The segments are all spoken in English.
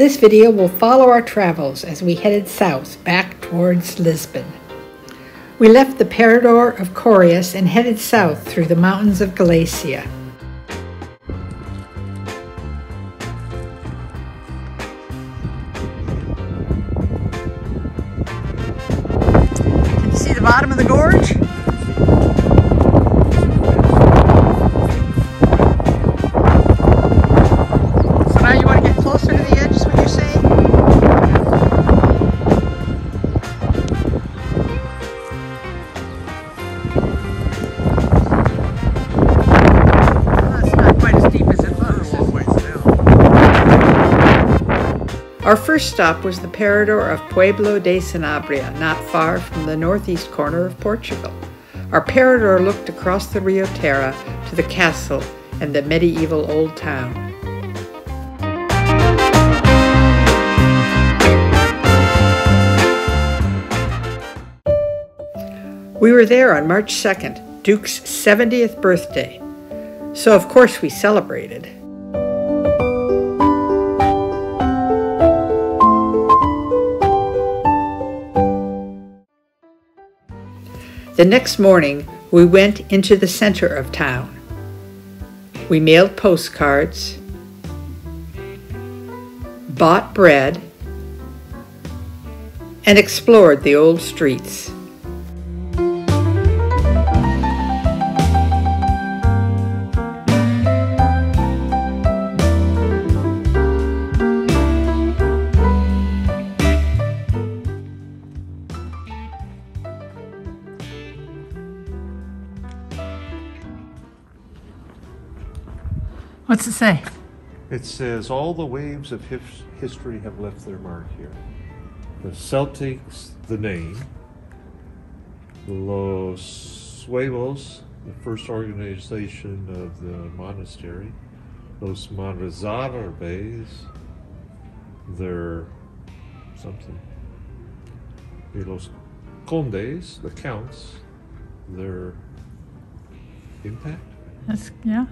This video will follow our travels as we headed south back towards Lisbon. We left the Parador of Corias and headed south through the mountains of Galicia. First stop was the Parador of Puebla de Sanabria, not far from the northeast corner of Portugal. Our Parador looked across the Rio Tera to the castle and the medieval old town. We were there on March 2nd, Duke's 70th birthday. So, of course, we celebrated. The next morning, we went into the center of town. We mailed postcards, bought bread, and explored the old streets. What's it say? It says all the waves of his- history have left their mark here. The Celtics, the name. Los Suevos, the first organization of the monastery. Los Manrizarabes, their something. Los Condes, the counts, their impact. That's, yeah.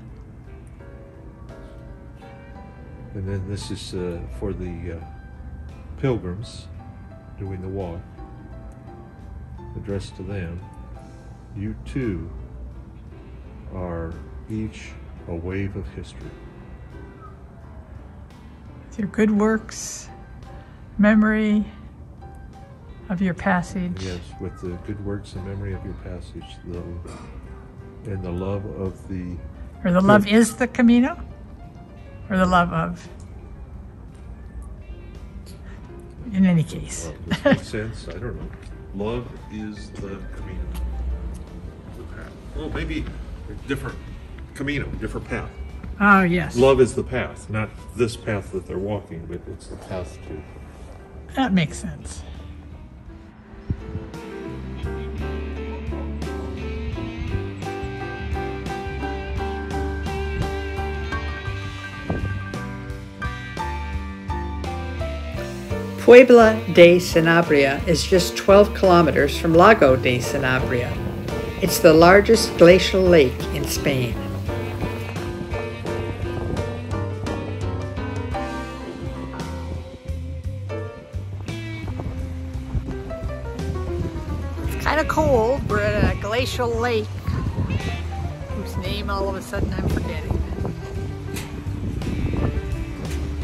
And then this is uh, for the uh, pilgrims doing the walk. Addressed to them. You too are each a wave of history. With your good works, memory of your passage. Yes, with the good works and memory of your passage, the, and the love of the. Or the love is the Camino? Or the love of? In any case. Well, does that make sense? I don't know. Love is the Camino. The path. Well, maybe a different Camino, different path. Oh, yes. Love is the path, not this path that they're walking, but it's the path to. That makes sense. Puebla de Sanabria is just 12 kilometers from Lago de Sanabria. It's the largest glacial lake in Spain. It's kind of cold. We're at a glacial lake whose name all of a sudden I'm forgetting.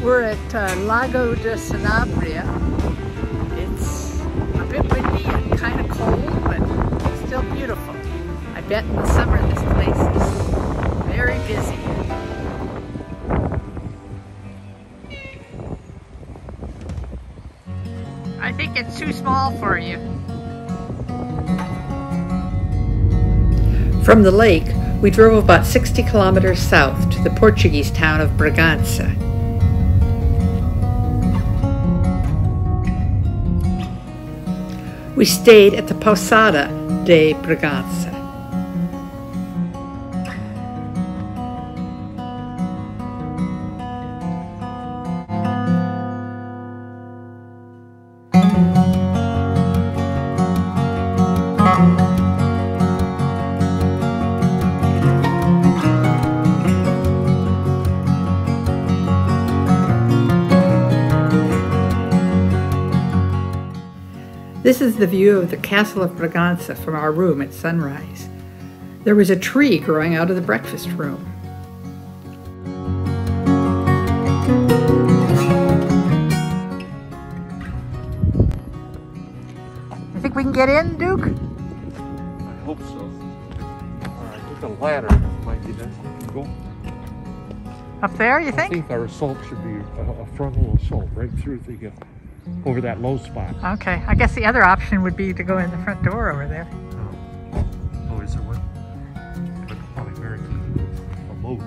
We're at uh, Lago de Sanabria. Windy and kind of cold, but still beautiful. I bet in the summer this place is very busy. I think it's too small for you. From the lake, we drove about 60 kilometers south to the Portuguese town of Bragança. We stayed at the Posada de Bragança. This is the view of the Castle of Braganza from our room at sunrise. There was a tree growing out of the breakfast room. You think we can get in, Duke? I hope so. All right, with the ladder might be best. Go. Up there, you think? I think? think our assault should be a, a frontal assault right through the uh, over that low spot. Okay, I guess the other option would be to go in the front door over there. Oh, oh is there one? But probably very a moat.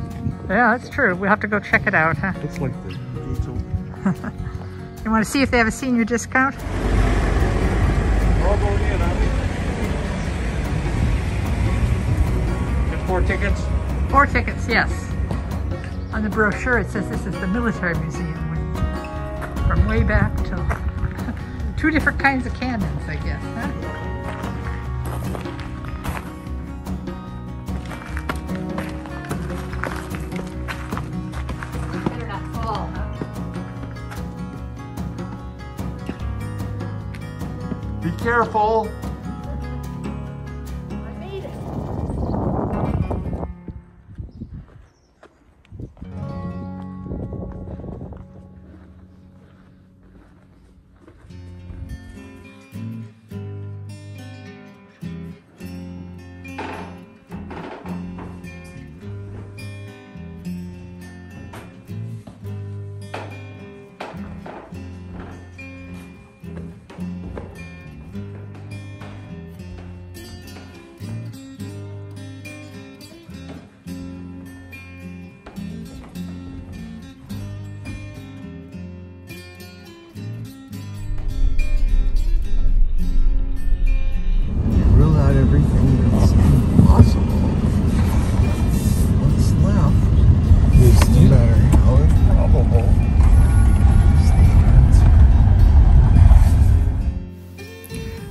Yeah, that's true. We'll have to go check it out, huh? Looks like the gates open. You want to see if they have a senior discount? We're all going in, aren't we? Get four tickets. Four tickets, yes. On the brochure, it says this is the military museum from way back to two different kinds of cannons, I guess. Huh? Be careful.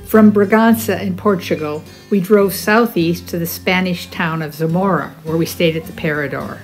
From Braganza in Portugal, we drove southeast to the Spanish town of Zamora, where we stayed at the Parador.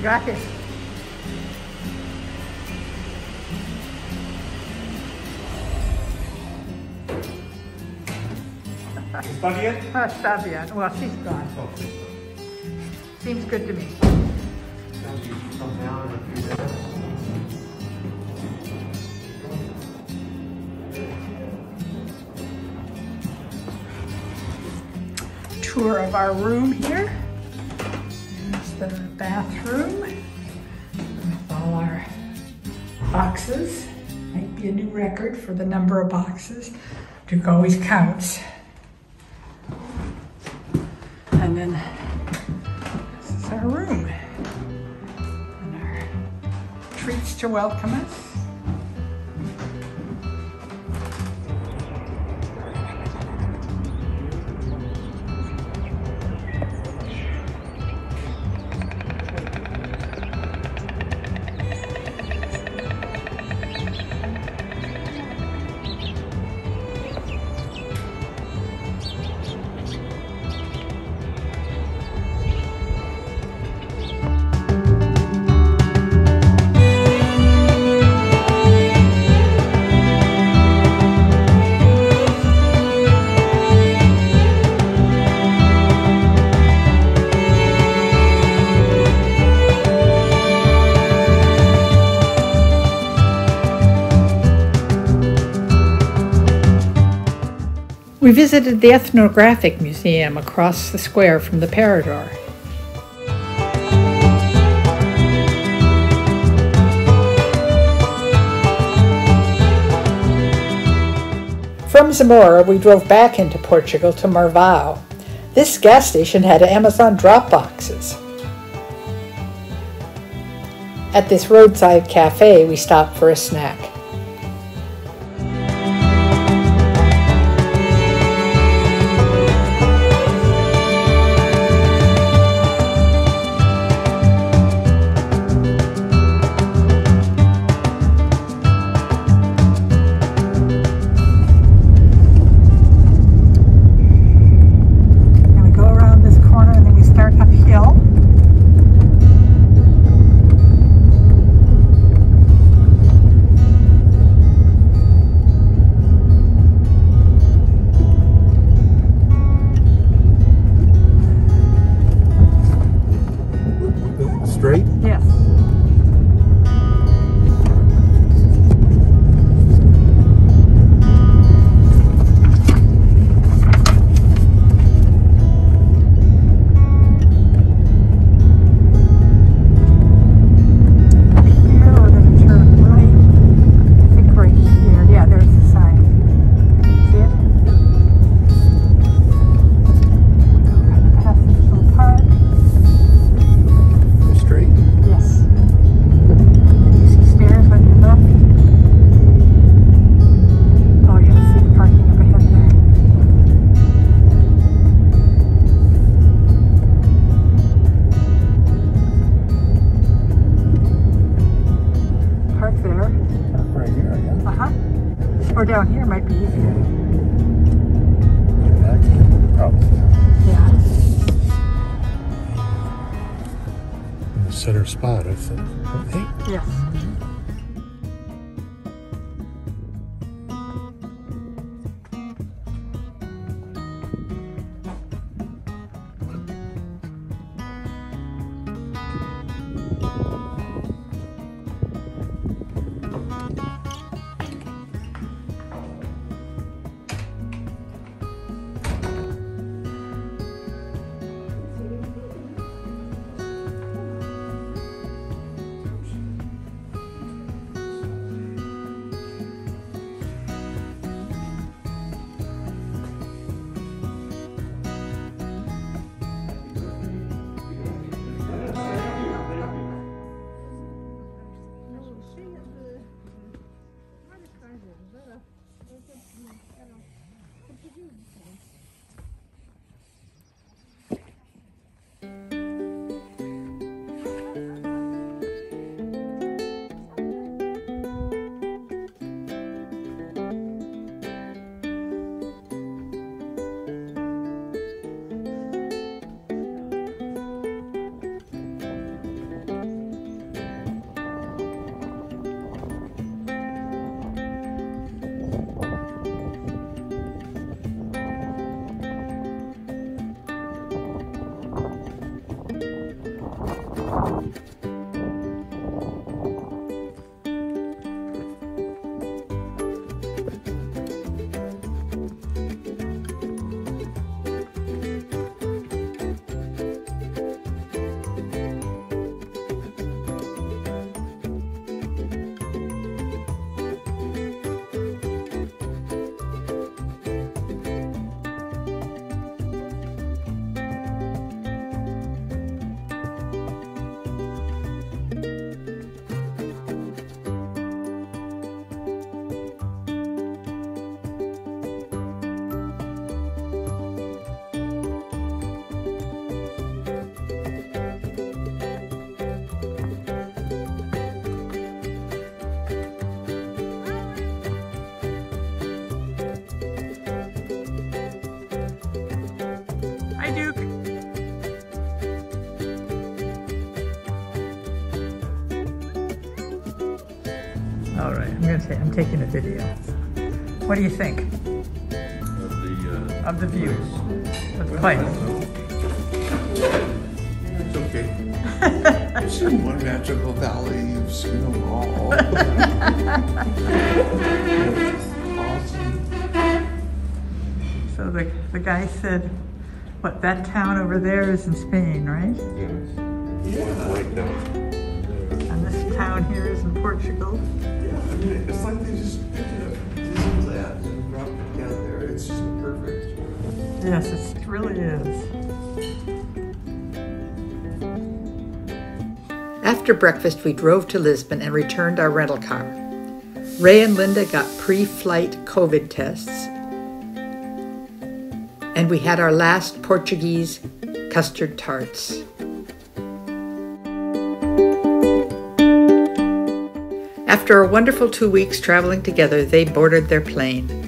Gracias. ¿Está bien? Oh, está bien. Well, she's gone. Seems good to me. Tour of our room here. The bathroom with all our boxes. Might be a new record for the number of boxes. Duke always counts. And then this is our room. And our treats to welcome us. We visited the Ethnographic Museum across the square from the Parador. From Zamora, we drove back into Portugal to Marvao. This gas station had Amazon drop boxes. At this roadside cafe, we stopped for a snack. Down here All right, I'm gonna take. I'm taking a video. What do you think Of the, uh, of the view of the place? It's okay. You've seen one magical valley, you've seen them all. awesome. So the the guy said, "What that town over there is in Spain, right? Yes. yeah, right down. And this town here is in Portugal." Yeah, mean, it's like they just picked it up, Disneyland and dropped it down there. It's just perfect. yes, it really is. After breakfast, we drove to Lisbon and returned our rental car. Ray and Linda got pre flight COVID tests, and we had our last Portuguese custard tarts. After a wonderful two weeks traveling together, they boarded their plane.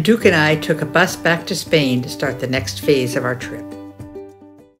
And Duke and I took a bus back to Spain to start the next phase of our trip.